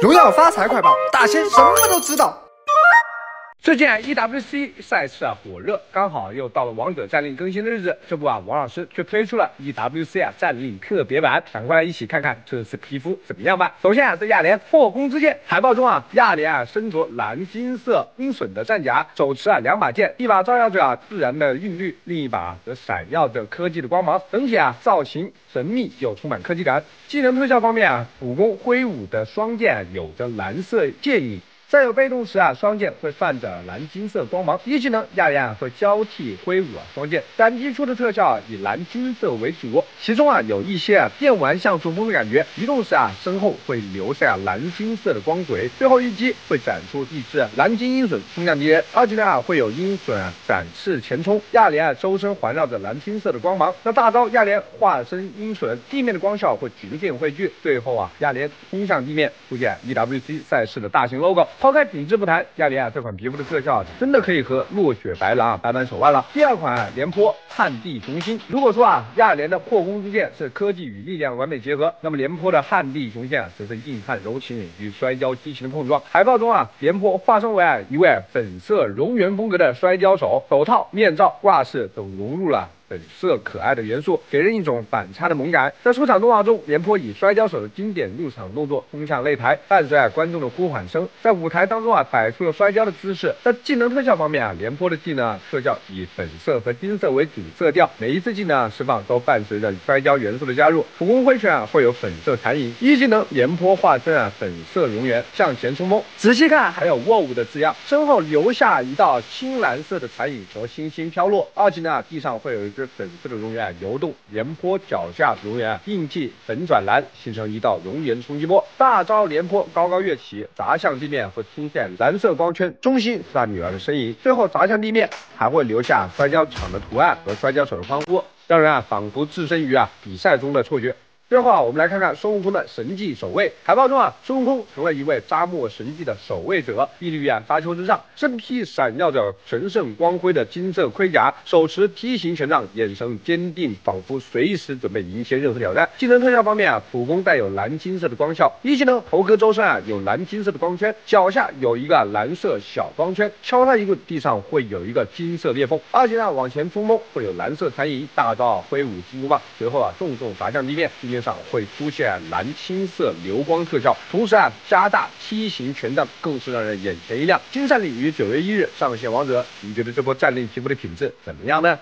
荣耀发财快报，大仙什么都知道。最近啊，EWC 赛事啊火热，刚好又到了王者战令更新的日子。这不啊，王老师却推出了 EWC 啊战令特别版，赶快来一起看看这次皮肤怎么样吧。首先啊，这亚莲破空之剑海报中啊，亚莲啊身着蓝金色鹰隼的战甲，手持啊两把剑，一把照耀着啊自然的韵律，另一把则闪耀着科技的光芒，整体啊造型神秘又充满科技感。技能特效方面啊，普攻挥舞的双剑有着蓝色剑影。在有被动时啊，双剑会泛着蓝金色光芒。一技能亚莲啊会交替挥舞啊双剑，斩击出的特效啊以蓝金色为主，其中啊有一些啊电玩像素风的感觉。移动时啊身后会留下蓝金色的光轨，最后一击会展出一只蓝金鹰隼冲向敌人。二技能啊会有鹰隼啊展翅前冲，亚莲啊周身环绕着蓝金色的光芒。那大招亚莲化身鹰隼，地面的光效会逐渐汇聚，最后啊亚莲冲向地面，出现 EWC 赛事的大型 logo。抛开品质不谈，亚莲啊这款皮肤的特效真的可以和落雪白狼啊掰掰手腕了。第二款廉颇撼地雄心，如果说啊亚莲的破空之剑是科技与力量完美结合，那么廉颇的撼地雄剑啊则是硬汉柔情与摔跤激情的碰撞。海报中啊廉颇化身为啊一位粉色蝾螈风格的摔跤手，手套、面罩、挂饰都融入了。本色可爱的元素，给人一种反差的萌感。在出场动画中，廉颇以摔跤手的经典入场动作冲向擂台，伴随啊观众的呼喊声，在舞台当中啊摆出了摔跤的姿势。在技能特效方面啊，廉颇的技能啊特效以粉色和金色为主色调，每一次技能释放都伴随着摔跤元素的加入。普攻挥拳啊会有粉色残影。一技能廉颇化身啊粉色蝾螈向前冲锋，仔细看还有 WOW 的字样，身后留下一道青蓝色的残影和星星飘落。二技能啊地上会有一只。粉色的蝾螈游动，廉颇脚下蝾螈印记粉转蓝，形成一道熔岩冲击波。大招廉颇高高跃起，砸向地面会出现蓝色光圈，中心是他女儿的身影。最后砸向地面，还会留下摔跤场的图案和摔跤手的欢呼，让人啊仿佛置身于啊比赛中的错觉。最后啊，我们来看看孙悟空的神迹守卫。海报中啊，孙悟空成了一位扎木神迹的守卫者，屹立于啊沙丘之上，身披闪耀着神圣光辉的金色盔甲，手持梯形权杖，眼神坚定，仿佛随时准备迎接任何挑战。技能特效方面啊，普攻带有蓝金色的光效，一技能猴哥周身啊有蓝金色的光圈，脚下有一个蓝色小光圈，敲他一棍，地上会有一个金色裂缝。二技能往前冲锋会有蓝色残影，大招挥舞金箍棒，随后啊重重砸向地面，地面。上会出现蓝青色流光特效，同时啊加大梯形全杖，更是让人眼前一亮。金善里于九月一日上线王者，你觉得这波战令皮肤的品质怎么样呢？